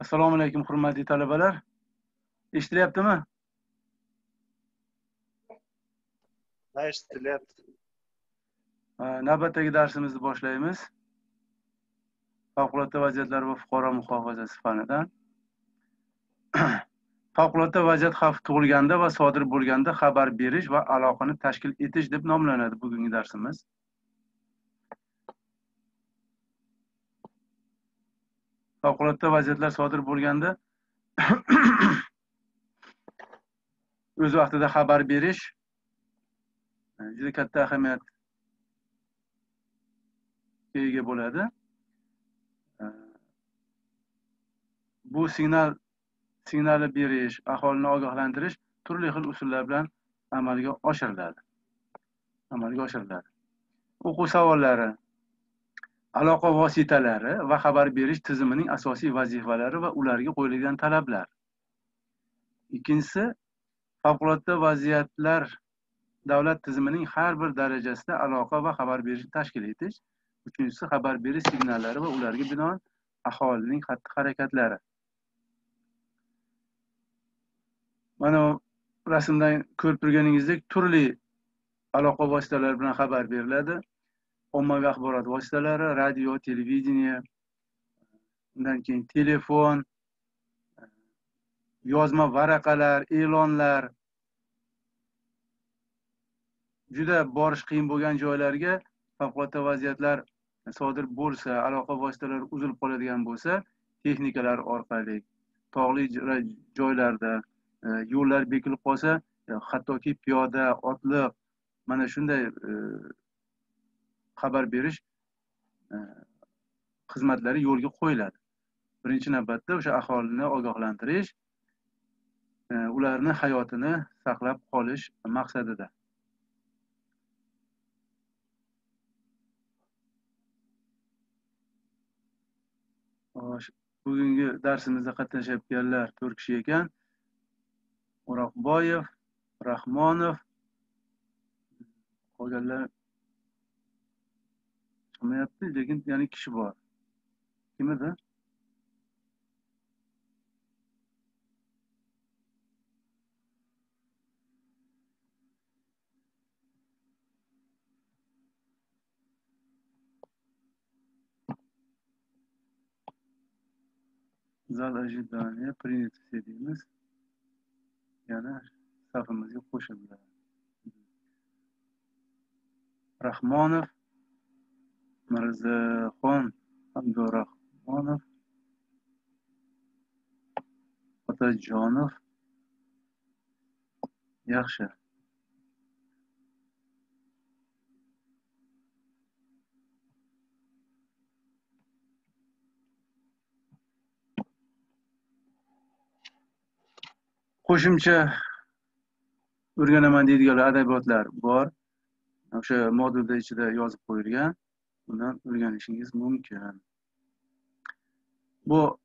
Assalomu alaykum hurmatli talabalar. Eshitilyaptimi? Ha, eshitilyapti. Navbatdagi darsimizni boshlaymiz. Favqulodda vaziyatlar va fuqaro muhofazasi fanidan. Favqulodda vaziyat xavfi tug'ilganda va sodir bo'lganda xabar berish va aloqani tashkil etish deb nomlanadi bugungi darsimiz. Favqulodda vaziyatlar sodir bo'lganda o'z vaqtida xabar berish e, juda katta ahamiyatga ega bo'ladi. E, bu signal signali berish, aholini ogohlantirish turli xil usullar bilan amalga oshiriladi. Amalga oshiriladi. O'quv savollari aloqa vositalari va xabar berish tizimining asosiy vazifalari va ularga qo'yilgan talablar. Ikkinchisi favqulodda vaziyatlar davlat tizimining har bir darajasida aloqa va xabar berishni tashkil etish. Uchinchisi xabar berish signallari va ularga binoan aholining xatti harakatlari. Mana rasmdan ko'rib turganingizdek turli aloqa vositalari bilan xabar beriladi. Ommaviy axborot vositalari radio televideniye undan keyin telefon yozma varaqalar e'lonlar. Juda borish qiyin bo'lgan joylarga favqulodda vaziyatlar sodir bo'lsa aloqa vositalari uzilib qoladigan bo'lsa texnikalar orqali tog'li joylarda e, yo'llar bekilib qolsa e, hattoki piyoda otliq mana shunday e, xabar berish e, xizmatlari yo'lga qo'yiladi. Birinchi navbatda o'sha aholini ogohlantirish e, ularni hayotini saqlab qolish maqsadida. Bugungi darsimizda qatnashayotganlar to'rt kishi ekan. O'roqboyev rahmonov qolganlar chiqmayapti lekin yana kishi bor kim edi zal ожидания принято все deymiz yana safimizga qo'shildilar rahmonov Mirzaxon Abdurahmonov Otajonov. Yaxshi. Qo'shimcha o'rganaman deydigan adabiyotlar bor. O'sha modulda ichida yozib qo'yilgan. Undan o'rganishingiz mumkin. Bu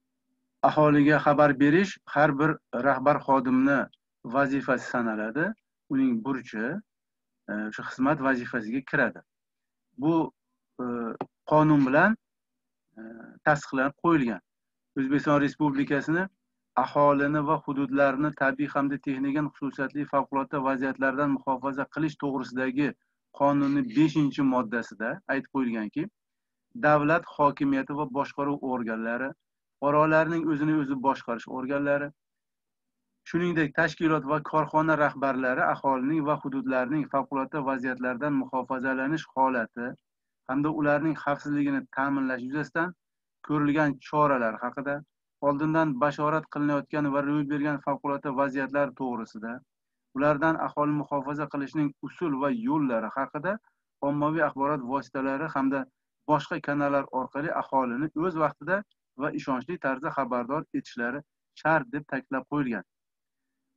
aholiga xabar berish har bir rahbar xodimni vazifasi sanaladi. Uning burchi e, o'sha xizmat vazifasiga kiradi. Bu e, qonun bilan e, tasdiqlanib qo'yilgan. O'zbekiston respublikasini aholini va hududlarni tabiiy hamda texnogen xususiyatli favqulodda vaziyatlardan muhofaza qilish to'g'risidagi qonunni beshinchi moddasida aytib qo'yilganki davlat hokimiyati va boshqaruv organlari fuqarolarning o'zini o'zi boshqarish organlari shuningdek tashkilot va korxona rahbarlari aholining va hududlarning favqulodda vaziyatlardan muhofazalanish holati hamda ularning xavfsizligini ta'minlash yuzasidan ko'rilgan choralar haqida oldindan bashorat qilinayotgan va ro'y bergan favqulodda vaziyatlar to'g'risida ulardan aholi muhofaza qilishning usul va yo'llari haqida ommaviy axborot vositalari hamda boshqa kanallar orqali aholini o'z vaqtida va ishonchli tarzda xabardor etishlari shart deb ta'kidlab qo'yilgan.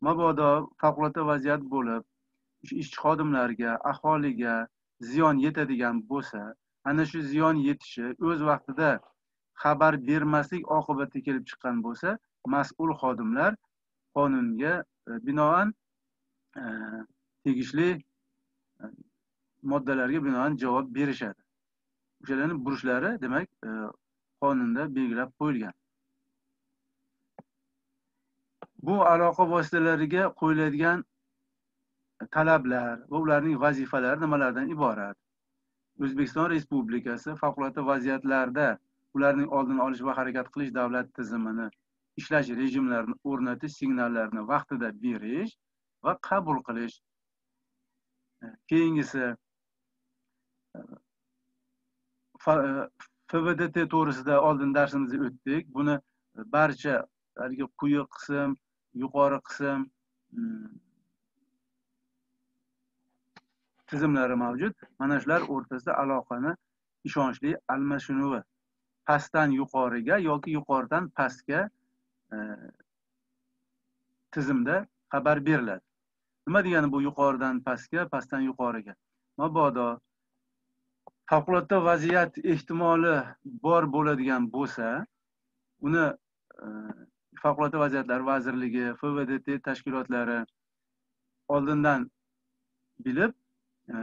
Mabodo favqulodda vaziyat bo'lib ishchi xodimlarga aholiga ziyon yetadigan bo'lsa ana shu ziyon yetishi o'z vaqtida xabar bermaslik oqibatida kelib chiqqan bo'lsa mas'ul xodimlar qonunga e, binoan Э, tegishli э, moddalarga binoan javob berishadi. O'shalarni burchlari demak e, qonunda belgilab qo'yilgan. Bu aloqa vositalariga qo'yiladigan talablar va ularning vazifalari nimalardan iborat? O'zbekiston respublikasi favqulodda vaziyatlarda ularning oldini olish va harakat qilish davlat tizimini ishlash rejimlarini o'rnatish signallarini vaqtida berish va qabul qilish. E, keyingisi e, fvdt e, to'g'risida oldin darsimizda o'tdik. Buni barcha haligi quyi qism yuqori qism mm, tizimlari mavjud. Mana shular o'rtasida aloqani ishonchli almashinuvi. Pastdan yuqoriga yoki yuqoridan pastga tizimda xabar beriladi. Nima degani bu yuqoridan pastga pastdan yuqoriga? Mabodo favqulodda vaziyat ehtimoli bor bo'ladigan bo'lsa uni e, favqulodda vaziyatlar vazirligi fvdt tashkilotlari oldindan bilib e,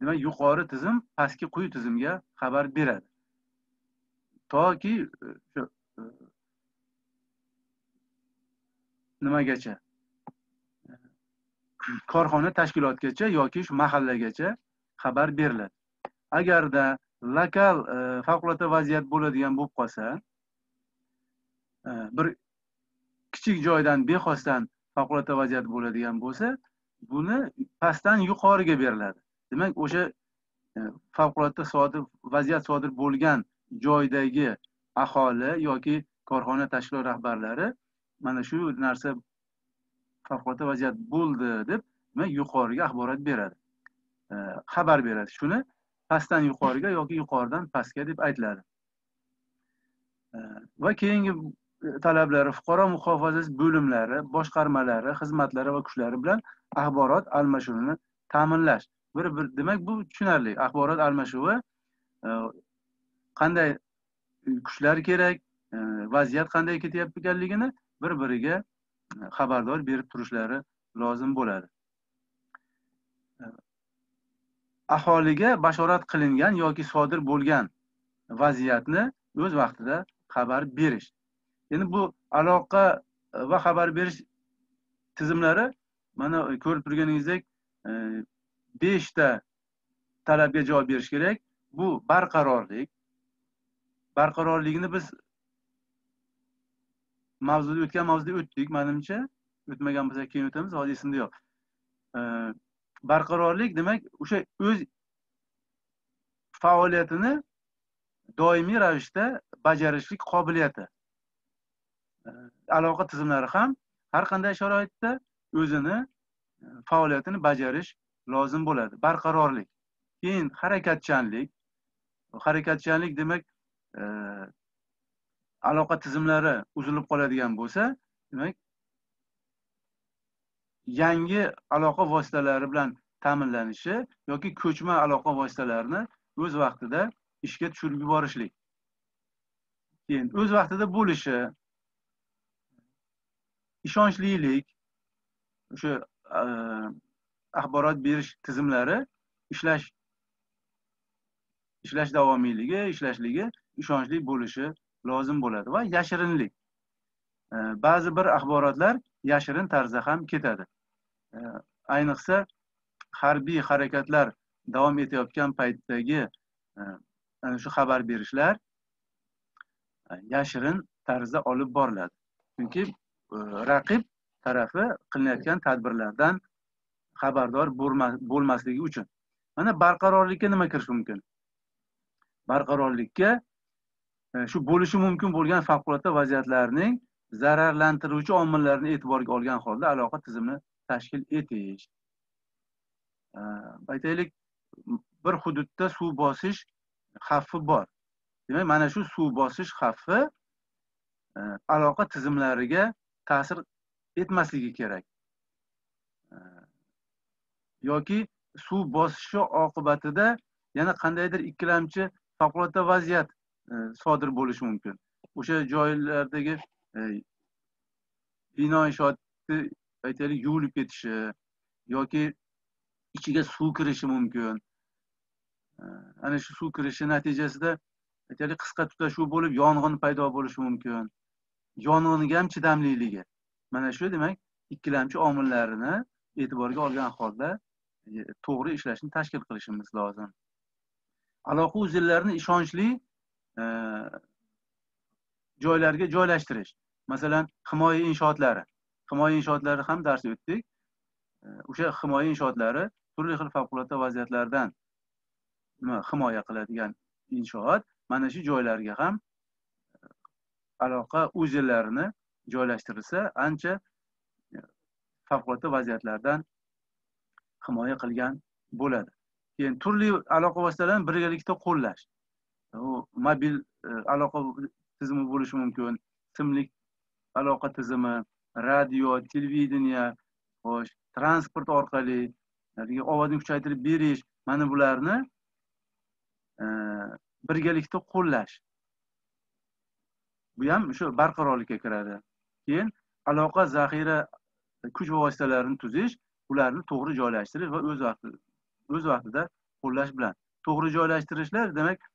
demak yuqori tizim pastki quyi tizimga xabar beradi. Toki e, shu e, nimagacha? Korxona tashkilotgacha yoki shu mahallagacha xabar beriladi. Agarda lokal e, favqulodda vaziyat bo'ladigan bo'lib qolsa e, bir kichik joydan bexosdan favqulodda vaziyat bo'ladigan bo'lsa buni pastdan yuqoriga beriladi. Demak o'sha e, favqulodda sodir vaziyat sodir bo'lgan joydagi aholi yoki korxona tashkilot rahbarlari mana shu narsa favqulodda vaziyat bo'ldi deb demak yuqoriga axborot beradi. E, xabar beradi. Shuni pastdan yuqoriga yoki yuqoridan pastga deb aytiladi. E, va keyingi e, talablari fuqaro muhofazasi bo'limlari boshqarmalari xizmatlari va kuchlari bilan axborot almashuvini ta'minlash. Bir bir demak bu tushunarli. Axborot almashuvi qanday kuchlar kerak vaziyat qanday ketayotganligini bir biriga xabardor berib turishlari lozim bo'ladi. Aholiga bashorat qilingan yoki sodir bo'lgan vaziyatni o'z vaqtida xabar berish. Endi bu aloqa e, va xabar berish tizimlari mana ko'rib turganingizdek e, beshta talabga javob berish kerak. Bu barqarorlik barqarorlikni biz mavzuda o'tgan mavzuda o'tdik manimcha. O'tmagan bo'lsak keyin o'tamiz hozir esimda yo'q barqarorlik demak o'sha o'z faoliyatini doimiy ravishda bajarishlik qobiliyati. Aloqa tizimlari ham har qanday sharoitda o'zini e, faoliyatini bajarish lozim bo'ladi. Barqarorlik. Keyin harakatchanlik. Harakatchanlik demak e, aloqa tizimlari uzilib qoladigan bo'lsa demak yangi aloqa vositalari bilan ta'minlanishi yoki ko'chma aloqa vositalarini o'z vaqtida ishga tushirib yuborishlik. Keyin o'z vaqtida bo'lishi ishonchlilik o'sha e, axborot berish tizimlari ishlash ishlash davomiyligi ishlashligi ishonchli bo'lishi lozim bo'ladi va yashirinlik. E, ba'zi bir axborotlar yashirin tarzda ham ketadi. E, ayniqsa harbiy harakatlar davom etayotgan paytdagi e, ana shu xabar berishlar yashirin tarzda olib boriladi. Chunki raqib tarafi qilinayotgan tadbirlardan xabardor bo'lmasligi uchun. Mana barqarorlikka nima kirishi mumkin? Barqarorlikka shu bo'lishi mumkin bo'lgan favqulodda vaziyatlarning zararlantiruvchi omillarini e'tiborga olgan holda aloqa tizimini tashkil etish. Aytaylik bir hududda suv bosish xavfi bor. Demak mana shu suv bosish xavfi e, aloqa tizimlariga ta'sir etmasligi kerak. E, yoki suv bosishi oqibatida yana qandaydir ikkilamchi favqulodda vaziyat E, sodir bo'lishi mumkin. O'sha joylardagi e, bino inshootni aytaylik yuvilib ketishi yoki ichiga suv kirishi mumkin. E, ana shu suv kirishi natijasida aytaylik qisqa tutashuv bo'lib yong'in paydo bo'lishi mumkin. Yong'inga ham chidamliligi. Mana shu demak ikkilamchi omillarini e'tiborga olgan holda to'g'ri ishlashni tashkil qilishimiz lozim. Aloqa uzunlarini ishonchli joylarga joylashtirish. Masalan himoya inshootlari himoya inshootlari ham dars o'tdik. O'sha himoya inshootlari turli xil favqulodda vaziyatlardan nima himoya qiladigan inshoot mana shu joylarga ham e, aloqa uzellarini joylashtirilsa ancha e, favqulodda vaziyatlardan himoya qilgan bo'ladi. Keyin turli aloqa vositalarini birgalikda qo'llash. U mobil e, aloqa tizimi bo'lishi mumkin. Simlik aloqa tizimi radio televideniya xo'sh transport orqali haligi ovozni kuchaytirib berish mana bularni e, birgalikda qo'llash. Bu ham shu barqarorlikka kiradi. Keyin aloqa zaxira e, kuch vositalarini tuzish ularni to'g'ri joylashtirish va o'z vaqtida o'z vaqtida qo'llash bilan. To'g'ri joylashtirishlar demak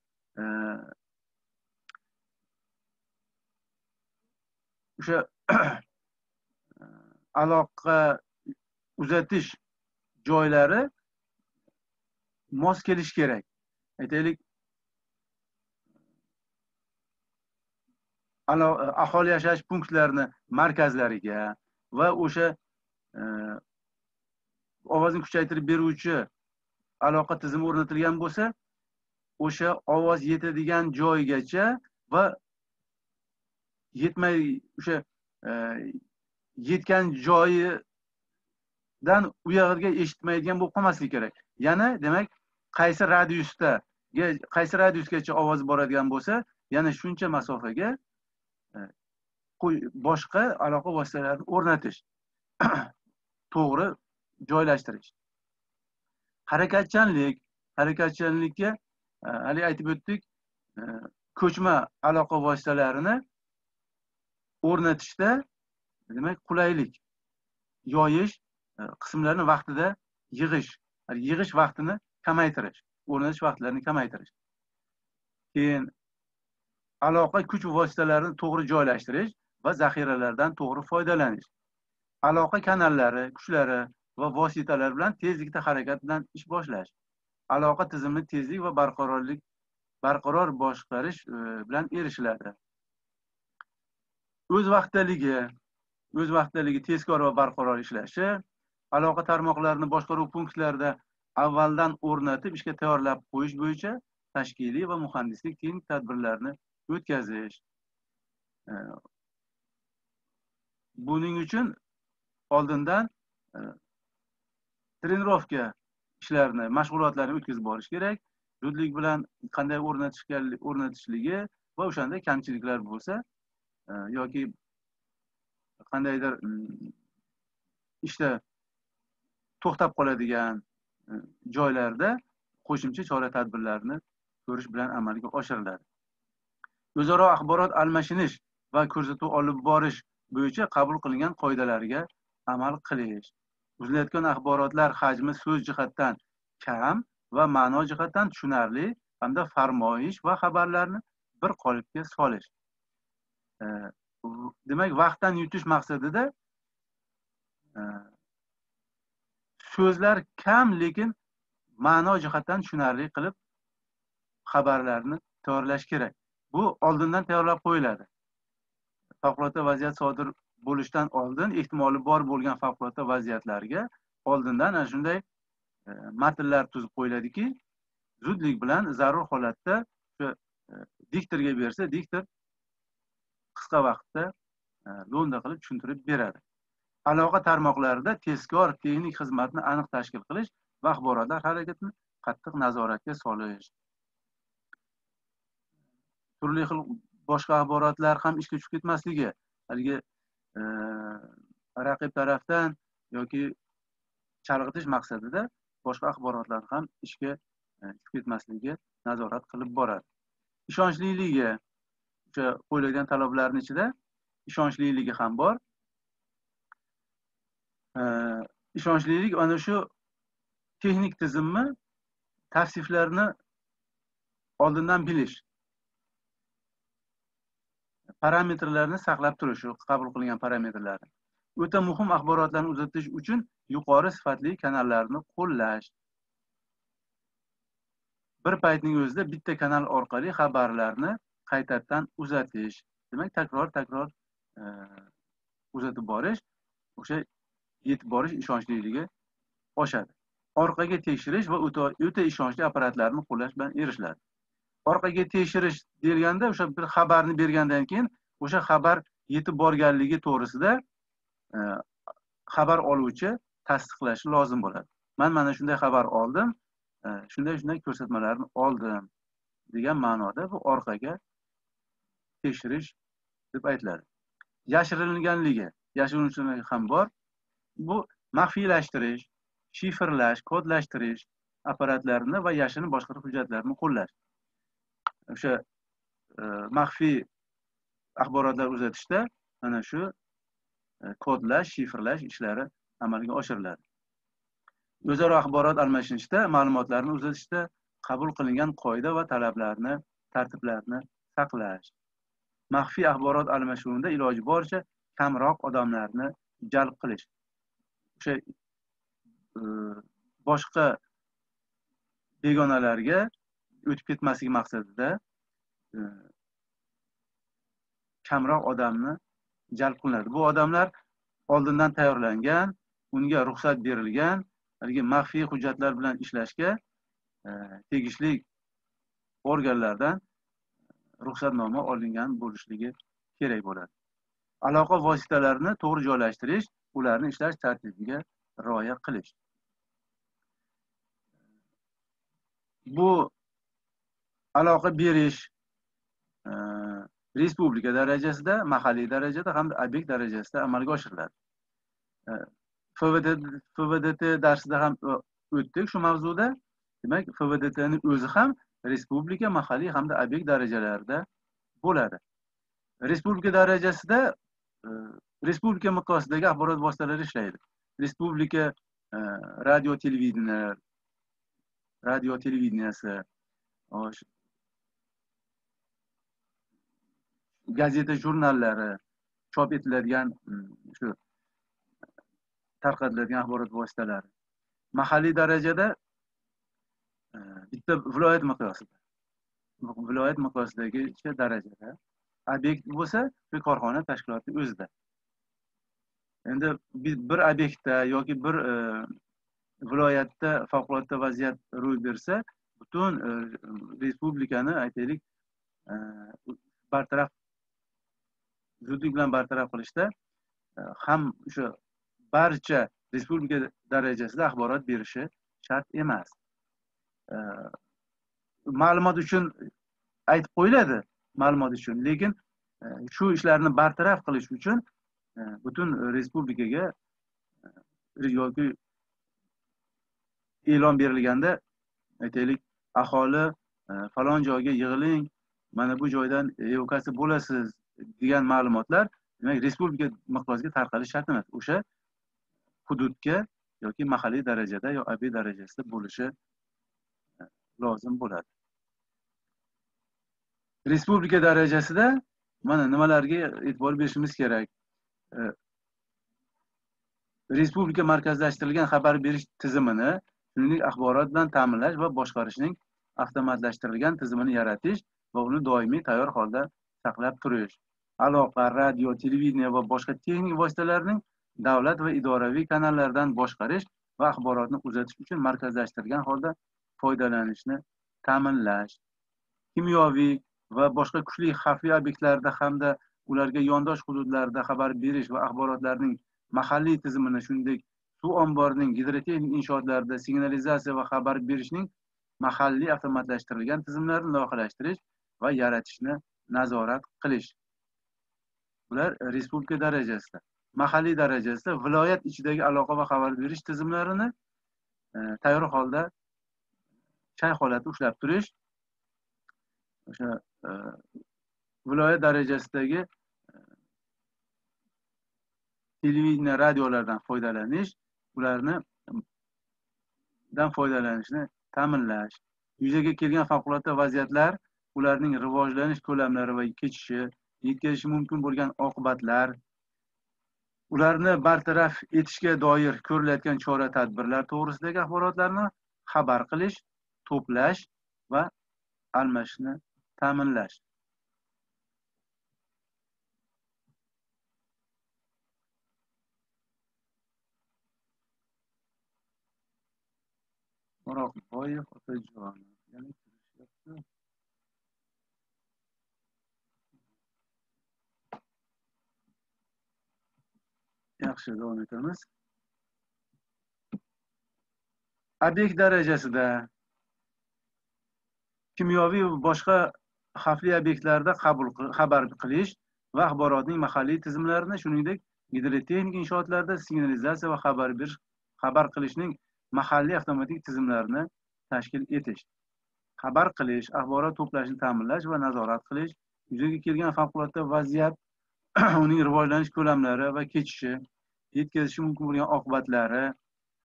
o'sha aloqa uzatish joylari mos kelishi kerak. Aytaylik aholi yashash punktlarini markazlariga va o'sha e, ovozni kuchaytirib beruvchi aloqa tizimi o'rnatilgan bo'lsa o'sha ovoz yetadigan joygacha va yetmay o'sha e, yetgan joyidan u yog'iga eshitmaydigan bo'lib qolmasligi kerak. Yana demak qaysi radiusda qaysi radiusgacha ovoz boradigan bo'lsa yana shuncha masofaga e, boshqa aloqa vositalarini o'rnatish to'g'ri joylashtirish. Harakatchanlik harakatchanlikka Э, hali haligi aytib o'tdik э, ko'chma aloqa vositalarini o'rnatishda demak qulaylik yoyish e, qismlarni vaqtida yig'ish yig'ish vaqtini kamaytirish o'rnatish vaqtlarini kamaytirish. Keyin aloqa kuch vositalarini to'g'ri joylashtirish va zaxiralardan to'g'ri foydalanish. Aloqa kanallari kuchlari va vositalar bilan tezlikda harakat bilan ish boshlash. Aloqa tizimini tezlik va barqarorlik barqaror boshqarish e, bilan erishiladi. O'z vaqtdaligi o'z vaqtdaligi tezkor va barqaror ishlashi aloqa tarmoqlarini boshqaruv punktlarida avvaldan o'rnatib ishga tayyorlab qo'yish bo'yicha tashkiliy va muhandislik texnik tadbirlarni o'tkazish. E, buning uchun oldindan e, trenirovka ishlarini mashg'ulotlarni o'tkazib borish kerak. Zudlik bilan qanday o'rnatishga o'rnatishligi va o'shanda kamchiliklar bo'lsa e, yoki qandaydir mm, ishda to'xtab qoladigan e, joylarda qo'shimcha chora tadbirlarni ko'rish bilan amalga oshiriladi. O'zaro axborot almashinish va ko'rsatuv olib borish bo'yicha qabul qilingan qoidalarga amal qilish. Uzilayotgan axborotlar hajmi so'z jihatdan kam va ma'no jihatdan tushunarli hamda farmoyish va xabarlarni bir qolipga solish. Demak vaqtdan yutish maqsadida e, so'zlar kam lekin ma'no jihatdan tushunarli qilib xabarlarni tayyorlash kerak. Bu oldindan tayyorlab qo'yiladi. Favqulodda vaziyat sodir bo'lishdan oldin ehtimoli bor bo'lgan favqulodda vaziyatlarga oldindan ana shunday e, matnlar tuzib qo'yiladiki zudlik bilan zarur holatda o'sha e, diktorga bersa diktor qisqa vaqtda e, lo'nda qilib tushuntirib beradi. Aloqa tarmoqlarida tezkor texnik xizmatni aniq tashkil qilish va axborotlar harakatini qattiq nazoratga solish. Turli xil boshqa axborotlar ham ishga tushib ketmasligi haligi Э, raqib tarafdan yoki chalg'itish maqsadida boshqa axborotlar ham ishga e, tushib ketmasligi nazorat qilib boradi. Ishonchliligi o'sha qo'yilgan talablarni ichida ishonchliligi ham bor. E, Ishonchlilik ana shu texnik tizimni tavsiflarni oldindan bilish. Parametrlarni saqlab turish qabul qilingan parametrlarni o'ta muhim axborotlarni uzatish uchun yuqori sifatli kanallarni qo'llash. Bir paytning o'zida bitta kanal orqali xabarlarni qaytadan uzatish demak takror takror e, uzatib borish o'sha yetib borish ishonchliligi oshadi. Orqaga tekshirish va o'ta ishonchli apparatlarni qo'llash bilan erishiladi. Orqaga tekshirish deyilganda o'sha bir xabarni bergandan keyin o'sha xabar yetib borganligi to'g'risida e, xabar oluvchi tasdiqlashi lozim bo'ladi. Man mana shunday xabar oldim e, shunday shunday ko'rsatmalarni oldim degan ma'noda bu orqaga tekshirish deb aytiladi. Yashirilganligi yashirinuvchanligi ham bor. Bu maxfiylashtirish shifrlash kodlashtirish apparatlarini va yashirin boshqa hujjatlarni qo'llash. O'sha e, maxfiy axborotlar uzatishda mana shu e, kodlash shifrlash ishlari amalga oshiriladi. O'zaro axborot almashinishda ma'lumotlarni uzatishda qabul qilingan qoida va talablarni tartiblarni saqlash. Maxfiy axborot almashuvida iloji boricha kamroq odamlarni jalb qilish. O'sha e, boshqa begonalarga o'tib ketmasligi maqsadida e, kamroq odamni jalb qilinadi. Bu odamlar oldindan tayyorlangan unga ruxsat berilgan haligi maxfiy hujjatlar bilan ishlashga e, tegishli organlardan ruxsatnoma olingan bo'lishligi kerak bo'ladi. Aloqa vositalarini to'g'ri joylashtirish ularni ishlash tartibiga rioya qilish. Bu aloqa berish e, respublika darajasida mahalliy darajada hamda obyekt darajasida amalga oshiriladi. E, fvdt darsida ham e, o'tdik shu mavzuda. Demak fvdtni o'zi ham respublika mahalliy hamda obyekt darajalarida bo'ladi. Respublika darajasida e, respublika miqyosidagi axborot vositalari ishlaydi. Respublika e, radio televideniya radio televideniyasi gazeta jurnallari chop etiladigan mm, shu tarqatiladigan axborot vositalari. Mahalliy darajada e, bitta viloyat miqyosida viloyat miqyosidagicha darajada obyekt bo'lsa shu korxona tashkiloti o'zida. Endi bir obyektda yoki bir e, viloyatda favqulodda vaziyat ro'y bersa butun e, respublikani aytaylik bartaraf zudlik bilan bartaraf qilishda e, ham o'sha barcha respublika darajasida axborot berishi shart emas. E, ma'lumot uchun aytib qo'yiladi ma'lumot uchun. Lekin e, shu ishlarni bartaraf qilish uchun butun respublikaga yoki e'lon berilganda aytaylik aholi falon joyga yig'iling mana bu joydan evakuatsiya bo'lasiz degan ma'lumotlar demak respublika miqyosiga tarqalishi shart emas. O'sha hududga yoki mahalliy darajada yo obyekt darajasida bo'lishi e, lozim bo'ladi. Respublika darajasida mana nimalarga e'tibor berishimiz kerak? E, respublika markazlashtirilgan xabar berish tizimini shuningdek axborot bilan ta'minlash va boshqarishning avtomatlashtirilgan tizimini yaratish va uni doimiy tayyor holda saqlab turish. Aloqa radio televideniya va boshqa texnik vositalarning davlat va idoraviy kanallardan boshqarish va axborotni uzatish uchun markazlashtirgan holda foydalanishni ta'minlash kimyoviy va boshqa kuchli xavfli obyektlarda hamda ularga yondosh hududlarda xabar berish va axborotlarning mahalliy tizimini shuningdek suv omborining gidrotexnik inshootlarida signalizatsiya va xabar berishning mahalliy avtomatlashtirilgan tizimlarini loyihalashtirish va yaratishni nazorat qilish. Bular e, respublika darajasida mahalliy darajasida viloyat ichidagi aloqa va xabar berish tizimlarini e, tayyor holda shay holatda ushlab turish o'sha e, viloyat darajasidagi e, televideniya radiolardan foydalanish ularni dan foydalanishni ta'minlash yuzaga kelgan favqulodda vaziyatlar ularning rivojlanish ko'lamlari va kechishi yetkazishi mumkin bo'lgan oqibatlar ularni bartaraf etishga doir ko'rilayotgan chora tadbirlar to'g'risidagi axborotlarni xabar qilish to'plash va almashishni ta'minlash. Muroqboyev Otajonov Yaxshi, davom etamiz. Obyekt darajasida kimyoviy va boshqa xavfli obyektlarda qabul xabar qilish va axborotning mahalliy tizimlarini, shuningdek, gidrotexnik inshootlarda signalizatsiya va xabar berish xabar qilishning mahalliy avtomatik tizimlarini tashkil etish xabar qilish axborot to'plashni ta'minlash va nazorat qilish yuzaga kelgan favqulodda vaziyat uning rivojlanish ko'lamlari va kechishi yetkazishi mumkin bo'lgan oqibatlari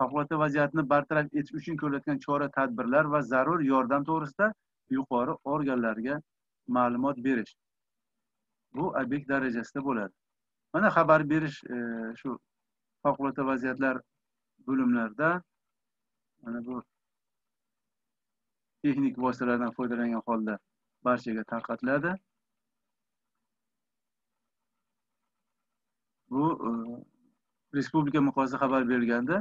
favqulodda vaziyatni bartaraf etish uchun ko'rilayotgan chora tadbirlar va zarur yordam to'g'risida yuqori organlarga ma'lumot berish bu obyekt darajasida bo'ladi. Mana xabar berish e, shu favqulodda vaziyatlar bo'limlarida mana bu texnik vositalardan foydalangan holda barchaga tarqatiladi. Bu e, respublika miqyosida xabar berilganda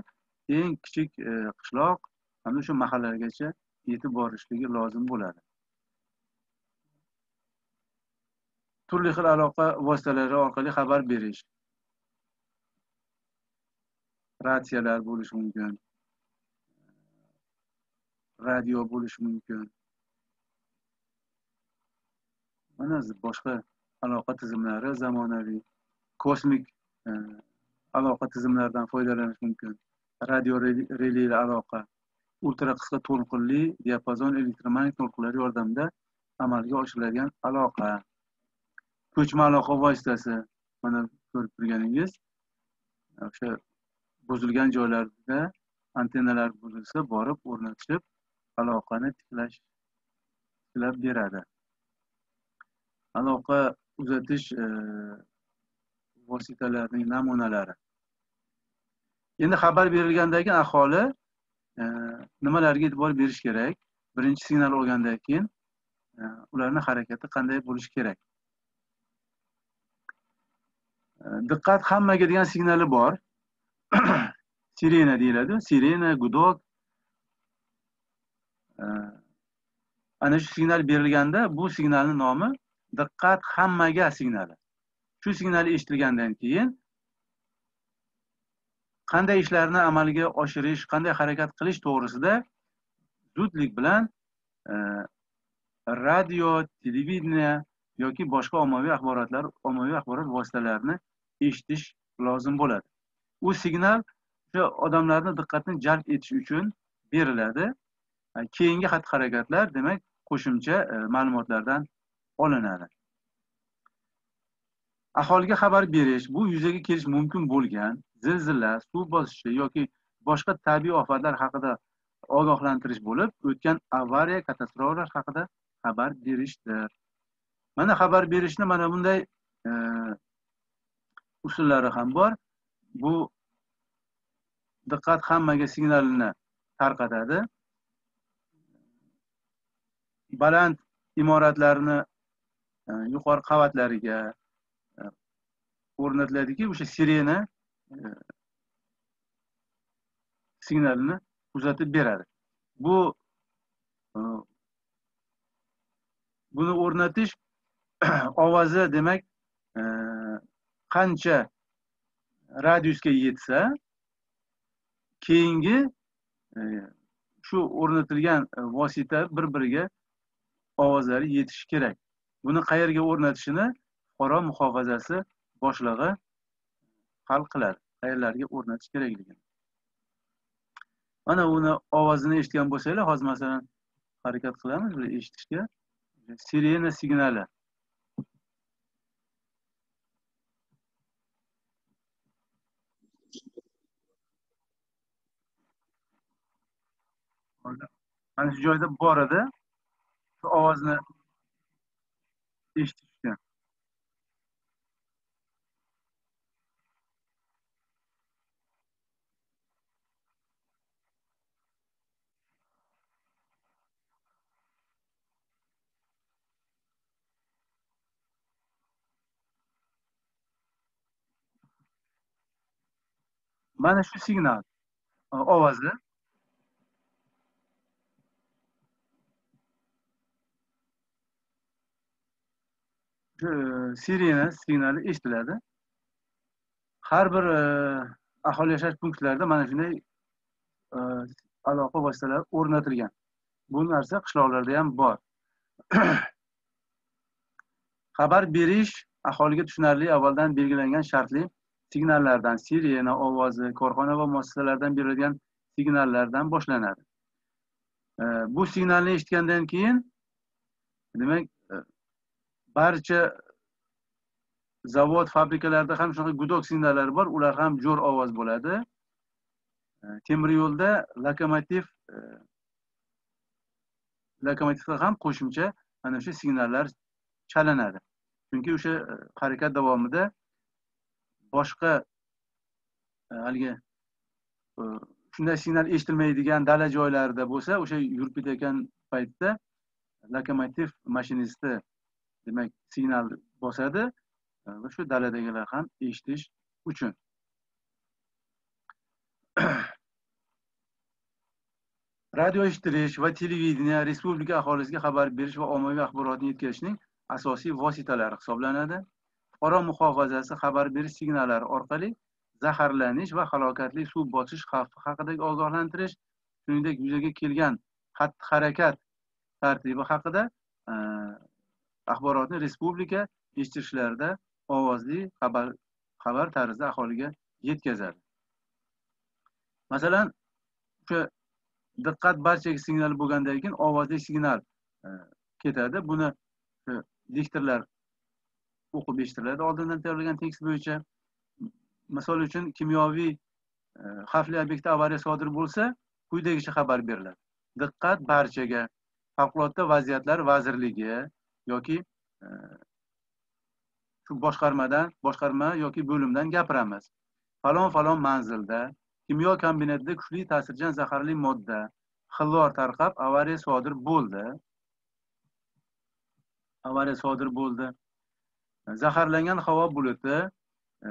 eng kichik e, qishloq hamda shu mahallalargacha yetib borishligi lozim bo'ladi. Turli xil aloqa vositalari orqali xabar berish. Ratsiyalar bo'lishi mumkin. Radio bo'lishi mumkin. Mana boshqa aloqa tizimlari zamonaviy kosmik aloqa tizimlaridan foydalanish mumkin. Radio releyli aloqa. Ultra qisqa to'lqinli diapazon elektromagnit to'lqinlar yordamida amalga oshiriladigan aloqa. Ko'chma aloqa vositasi. Mana ko'rib turganingiz e, o'sha buzilgan joylarda antennalar buzilsa borib o'rnatishib aloqani tiklash tiklab beradi. Aloqa uzatish e, vositalarining namunalari. Endi xabar berilgandan keyin aholi e, nimalarga e'tibor berish kerak? Birinchi signal olgandan keyin e, ularni harakati qanday bo'lishi kerak? E, diqqat hammaga degan signali bor. Sirena deyiladi. Sirena gudok. E, ana shu signal berilganda bu signalni nomi diqqat hammaga signali. Shu signal eshitilgandan keyin qanday ishlarni amalga oshirish qanday harakat qilish to'g'risida zudlik bilan e, radio televideniya yoki boshqa ommaviy axborotlar ommaviy axborot vositalarini eshitish lozim bo'ladi. U signal o'sha odamlarni diqqatini jalb etish uchun beriladi. Keyingi xatti harakatlar demak qo'shimcha e, ma'lumotlardan olinadi. Aholiga xabar berish bu yuzaga kelishi mumkin bo'lgan zilzila suv bosishi yoki boshqa tabiiy ofatlar haqida ogohlantirish bo'lib o'tgan avariya katastrofalar haqida xabar berishdir. Mana xabar berishni mana bunday e, usullari ham bor. Bu diqqat hammaga signalini tarqatadi. Baland imoratlarni e, yuqori qavatlariga o'rnatiladiki o'sha sirena e, signalini uzatib beradi. Bu e, buni o'rnatish ovozi demak e, qancha radiusga yetsa keyingi shu o'rnatilgan vosita bir biriga ovozlari yetishi kerak. Buni qayerga o'rnatishini fuqaro muhofazasi boshlig'i hal qiladi qayerlarga o'rnatish kerakligini. Mana uni ovozini eshitgan bo'lsanglar hozir masalan harakat qilamiz bir eshitishga. Sirena signali. Mana shu joyda bor edi shu ovozni eshitish mana shu signal. Ovozi. Sirena signali eshitiladi. Har bir e, aholi yashash punktlarida mana shunday e, aloqa vositalari o'rnatilgan. Bu narsa qishloqlarda ham bor. Xabar berish aholiga tushunarli avvaldan belgilangan shartli signallardan sirena ovozi korxona va muassasalardan berilgan signallardan boshlanadi. E, bu signalni eshitgandan keyin demak e, barcha zavod fabrikalarda ham shunaqa gudok signallari bor ular ham jo'r ovoz bo'ladi. E, temir yo'lda lokomotiv e, lokomotivga ham qo'shimcha mana shu signallar chalinadi. Chunki o'sha harakat davomida boshqa e, haligi e, shunday signal eshitilmaydigan dala joylarida bo'lsa o'sha yurib ketayotgan paytda lokomotiv mashinisti demak signal bosadi e, va shu daladagilar ham eshitish uchun. Radio eshittirish va televideniya respublika aholisiga xabar berish va ommaviy axborotni yetkazishning asosiy vositalari hisoblanadi. Fuqaro muhofazasi xabar berish signallari orqali zaharlanish va halokatli suv bosish xavfi haqidagi ogohlantirish shuningdek yuzaga kelgan xatti harakat tartibi haqida e, axborotni respublika eshittirishlarida ovozli xabar xabar tarzida aholiga yetkazadi. Masalan o'sha diqqat barchaga signal bo'lgandan keyin ovozli signal e, ketadi. Buni diktorlar o'qib eshittiriladi oldindan tayyorlagan tekst bo'yicha misol uchun kimyoviy e, xavfli obyektda avariya sodir bo'lsa quyidagicha xabar beriladi. Diqqat barchaga favqulodda vaziyatlar vazirligi yoki e, shu boshqarmadan boshqarma yoki bo'limdan gapiramiz. Falon falon manzilda kimyo kombinatida kuchli ta'sirchan zaharli modda xillor tarqab avariya sodir bo'ldi. Avariya sodir bo'ldi. Zaharlangan havo buluti e,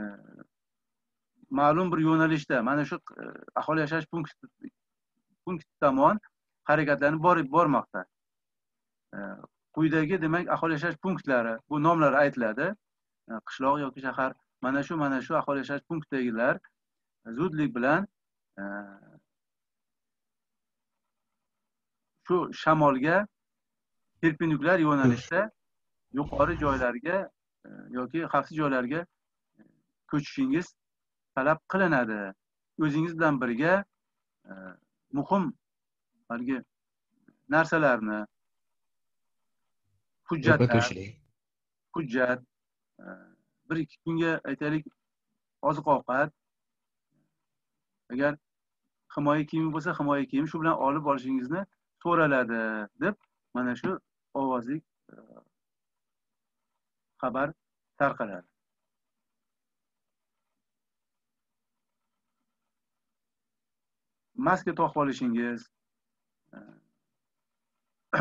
ma'lum bir yo'nalishda mana shu e, aholi yashash punkti punkt tomon harakatlanib borib bormoqda. E, quyidagi demak aholi yashash punktlari bu nomlar aytiladi. Qishloq yoki shahar mana shu mana shu aholi yashash punktdagilar zudlik bilan shu shamolga perpendikulyar yo'nalishda yuqori joylarga yoki xavfsiz joylarga ko'chishingiz talab qilinadi. O'zingiz bilan birga muhim haligi narsalarni hujjatlar hujjat bir ikki kunga aytaylik oziq ovqat. Agar himoya kiyimi bo'lsa himoya kiyimi shu bilan olib borishingizni so'raladi deb mana shu ovozli xabar tarqaladi. Maska tog'ib olishingiz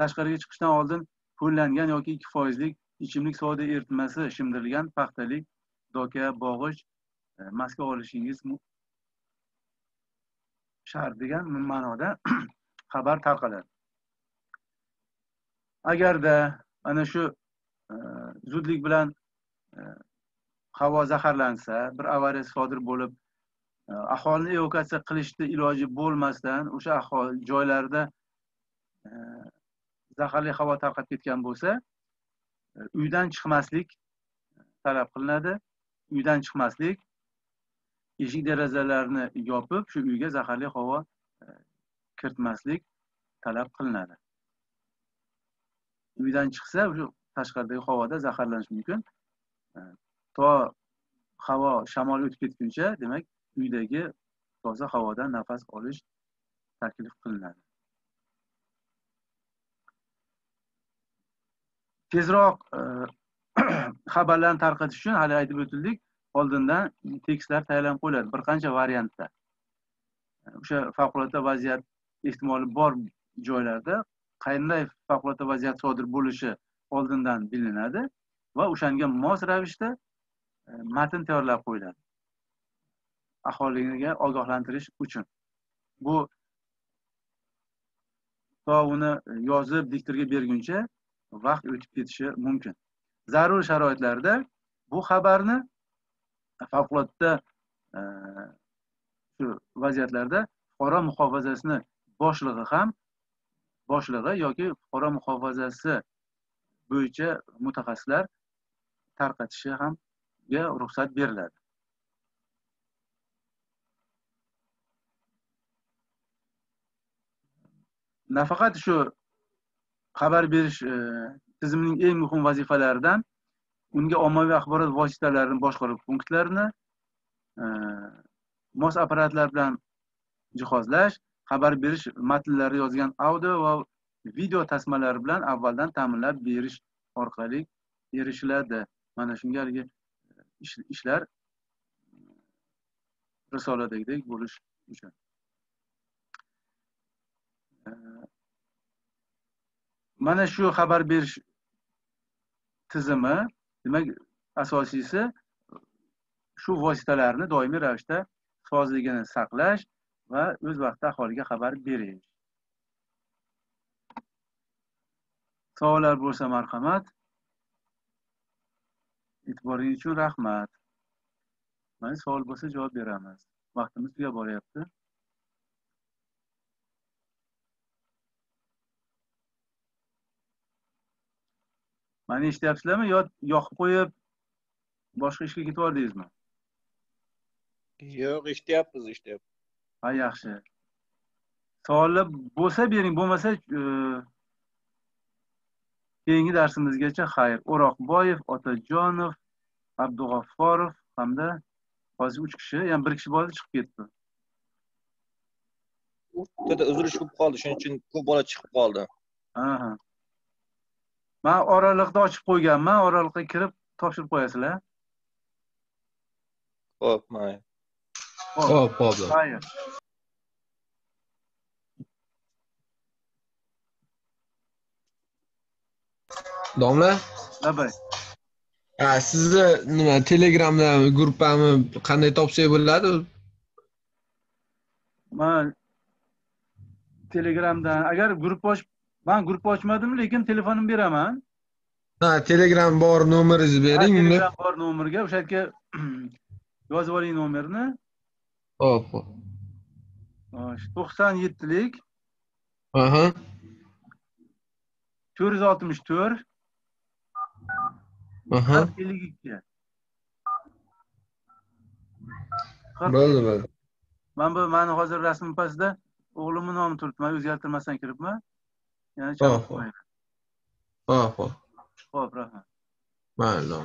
tashqariga chiqishdan oldin qo'llangan yoki ikki foizlik ichimlik soda eritmasi shimdirilgan paxtalik doka bog'ich e, maska olishingiz shart degan ma'noda xabar tarqaladi. Agarda ana shu Э, zudlik bilan э, havo zaharlansa bir avariya sodir bo'lib э, aholini evakuatsiya qilishni iloji bo'lmasdan o'sha aholi joylarda zaharli havo tarqab ketgan bo'lsa e, uydan chiqmaslik talab qilinadi. Uydan chiqmaslik eshik derazalarni yopib shu uyga zaharli havo e, kiritmaslik talab qilinadi. Uydan chiqsa shu tashqaridagi havoda zaharlanishi mumkin. To havo shamol o'tib ketguncha demak uydagi toza havodan nafas olish taklif qilinadi. Tezroq e, xabarlarni tarqatish uchun hali aytib o'tildik oldindan tekstlar tayyorlanib qo'yiladi. Bir qancha variantda e, o'sha favqulodda vaziyat ehtimoli bor joylarda. Qanday favqulodda vaziyat sodir bo'lishi oldindan bilinadi va o'shanga mos ravishda e, matn tayyorlab qo'yiladi. Aholiga ogohlantirish uchun. Bu to uni yozib diktorga berguncha vaqt o'tib ketishi mumkin. Zarur sharoitlarda bu xabarni favqulodda e, shu vaziyatlarda fuqaro muhofazasini boshlig'i ham boshlig'i yoki fuqaro muhofazasi bo'yicha mutaxassislar tarqatishi hamga ruxsat beriladi. Nafaqat shu xabar berish e, tizimining eng muhim vazifalaridan unga ommaviy axborot vositalarini boshqaruv punktlarini e, mos apparatlar bilan jihozlash xabar berish matnlari yozgan audio va video tasmalari bilan avvaldan ta'minlab berish orqali erishiladi. Mana shunga haligi e, ishlar risoladagidek bo'lish uchun. E, mana shu xabar berish tizimi demak asosiysi shu vositalarni doimiy ravishda sozligini saqlash va o'z vaqtida aholiga xabar berish. Savollar bo'lsa marhamat. E'tiboringiz uchun rahmat. Mayli savol bo'lsa javob beramiz. Vaqtimiz tugab boryapti mani eshityapsizlarmi? Yo yoqib qo'yib boshqa ishga ketib yubordingizmi yo'q eshityapmiz eshityapmiz. Ha yaxshi. Savollar bo'lsa bering bo'lmasa keyingi darsimizgacha xayr. O'roqboyev otajonov abdug'afforov hamda hozir uch kishi yana bir kishi bor edi chiqib ketdi. O'rtada uzilish bo'lib qoldi shuning uchun ko'p bola chiqib qoldi. Aha. Man oraliqda ochib qo'yganman oraliqqa kirib topshirib qo'yasizlar? Ho'p mayli. Hop, hop. xayr Domla, labay ha, sizni nima Telegramdan gruppani qanday topsak bo'ladi? man telegramdan agar gruppa ochib man gruppa ochmadim lekin telefonimni beraman Ha, Telegram bor nomeringizni bering. unda- telegram bor nomerga o'sha yerga yozib oling nomerni Hop, hop. to'qson yettilik Aha. to'rt yuz oltmish to'rt Ikki Bo'ldi, bo'ldi. man bu mani hozir rasmim pastida o'g'limni nomi turibdi. Man o'zgartirmasdan kiribman yana Hop, hop. Hop, rahmat. Mayli.